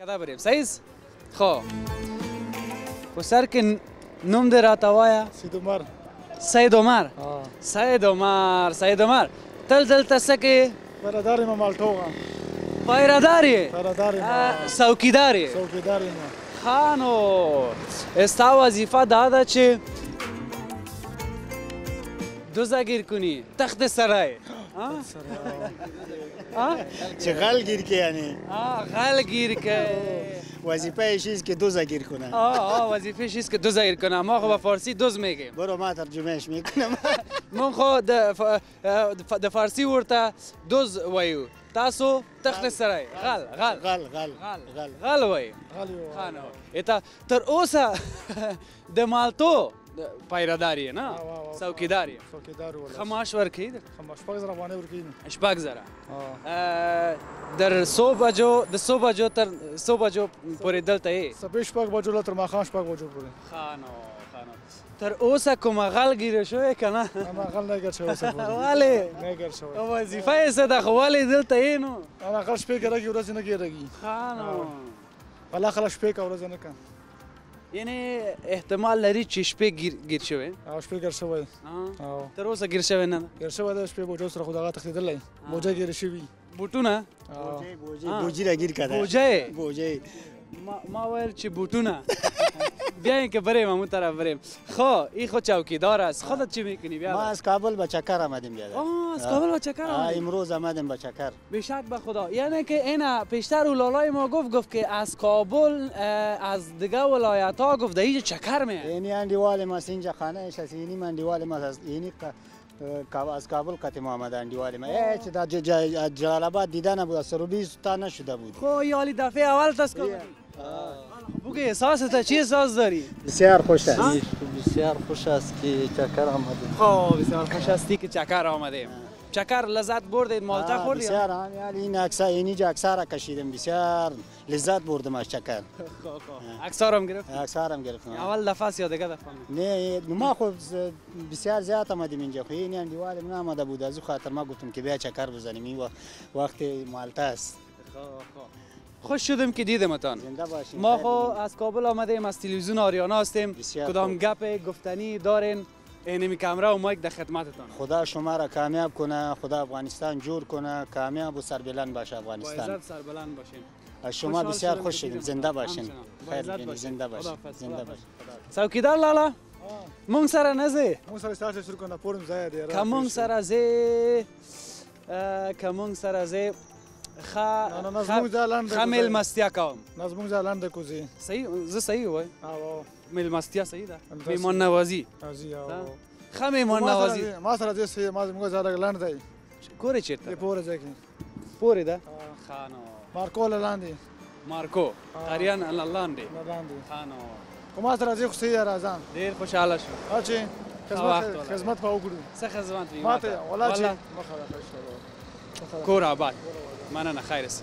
کدا بریم صحیح خب پسر که نوم در راتوایا سید عمر سید عمر سید عمر سید عمر تل دلته سکه برادر ما مالټوغه پایراداری برادر ما څوکیداری څوکیدار ما خانو استا وظیفه دا ده چې دوزه گیر کنی تخت سرای چې غل گیر کې یعنی غل گیر که وظیفه چیز که دوزه گیر کنه آه آه وظیفه چیست که دوزه گیر کنم ما خو به فارسی دوز میگیم برو ما ترجمهش میکنم من خو د فارسی ورته دوز وایو تاسو تخت سرای غل غل غل غل غل غل غل وایو غلی و خانو اته تر اوسه د مالتو پایرادار یې نه؟ څوکیدار یې. څوکیدار ول ښه معاش ورکوي ښه معاش شپږ زره افغانۍ ورکوي شپږ زره. در څو بجو د څو بجو تر څو بجو پورې دلته یې؟ سپې شپږ بجو له تر ماښام شپږ بجو پورې. خانو خانو تر اوسه کوم غل گیر شوې کنه ما غل نه گیر شوې ولی نه گیر شوې او وظیفه یې څه د خواله دلته یې نو؟ انا غل شپې ګرګي ورځ نه ګیرګي خانو ولا خل شپې کا ورځ نه کنه یعنی احتمال لري چې شپې گیر گیر شوی او شپې گیر شوی او تر اوسه گیر شوی نه گیر شوی دا شپې بوجو سره خدغه تختیدلې بوجا گیر شوی بوټونه بوجي بوجي بوجي راګیر کړه بوجي بوجي ما ویل چې بوټونه بیاین که بریم همون طرف بریم. خب این خود چوکیدار است. خودت چی می‌کنی؟ ما بیا از کابل به چکر آمدیم بیاده. آه از کابل با چکر آه، آمدی امروز آمدیم به چکر. بشک به خدا. یعنی که این پیشتر اولالای ما گفت گفت که از کابل از دیگه ولایت ها گفت اینجا چکر میه اینی اندیوال ما اینجا خانه اش اینی من اندیوال ما از اینی از کابل قتیم آمده اندیوال ما. ای چه در جلال آباد دیده نبود از سروبی تا نشده بود. خو یالی دفعه اول تست کن. بگه احساس تا چی احساس داری؟ بسیار خوش است. بسیار خوش است که چکر آمدیم. خب بسیار خوش هستی که چکر آمدیم. چکر لذت بردید مالتا آه، خوردی؟ بسیار هم یعنی این اکسا اینی جا اکسا کشیدم بسیار لذت بردم از چکر. اکثر هم گرفت اکسا هم گرفتم. اول دفعه یا دیگه دفعه؟ نه ما خو ز- بسیار زیاد آمدیم اینجا. خو این اندیوال من آمده بود. از خاطر ما گفتم که بیا چکر بزنیم. این وقت مالتا است. خوش شدم که دیدمتان زنده باشین. ما خو. از کابل آمدیم از تلویزیون آریانا هستیم. کدام. گپ گفتنی دارین؟ اینمی کامرا و مایک در خدمتتان. خدا شما را کامیاب کنه خدا افغانستان جور کنه کامیاب و سربلند باشه با افغانستان عزت سربلند باشین. از شما بسیار خوش شدیم. زنده باشین. با خیر عزت ببینید. باشین. زنده باشین. زنده څوکیدار لالا مونږ سره نه ځې مو سره ستاسو شروع کنه پورم ځای دی که مونږ سره ځې اه، که مونږ سره ځې خا نه نه زموږ ځلند خا ملمستیا کوم. نه زموږ ځلند کوزي صحیح؟ زه صحیح وای؟ او ملمستیا صحیح ده؟ میمون نوازی. ازي او خا میمون نوازی. ما سره دې صحیح ما زموږ ځلند لند دی. کورې چیرته پورې ځکه پورې ده؟ خانو مارکو لاندې. مارکو. اریان لاندې. لاندې. خانو کوم سره دې خوشي راځم ډیر خوشاله شو. اچي خدمت خدمت به وګړو څه خدمت ما ته ولا چې مخه راښکړه کور آباد. ما أنا خيرس